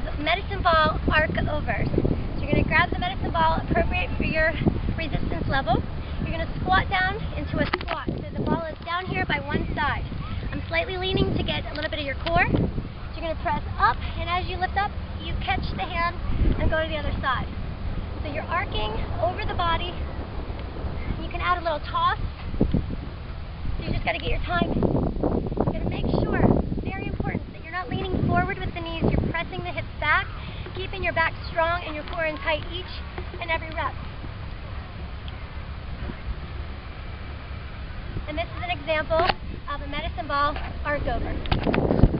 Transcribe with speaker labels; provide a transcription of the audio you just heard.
Speaker 1: medicine ball arc overs. So you're going to grab the medicine ball appropriate for your resistance level. You're going to squat down into a squat. So the ball is down here by one side. I'm slightly leaning to get a little bit of your core. So you're going to press up, and as you lift up, you catch the hand and go to the other side. So you're arcing over the body. You can add a little toss. So you just got to get your time. You're going to make sure, very important, that you're not leaning forward with the knees. You're pressing the hips back, keeping your back strong and your core in tight each and every rep. And this is an example of a medicine ball arc over.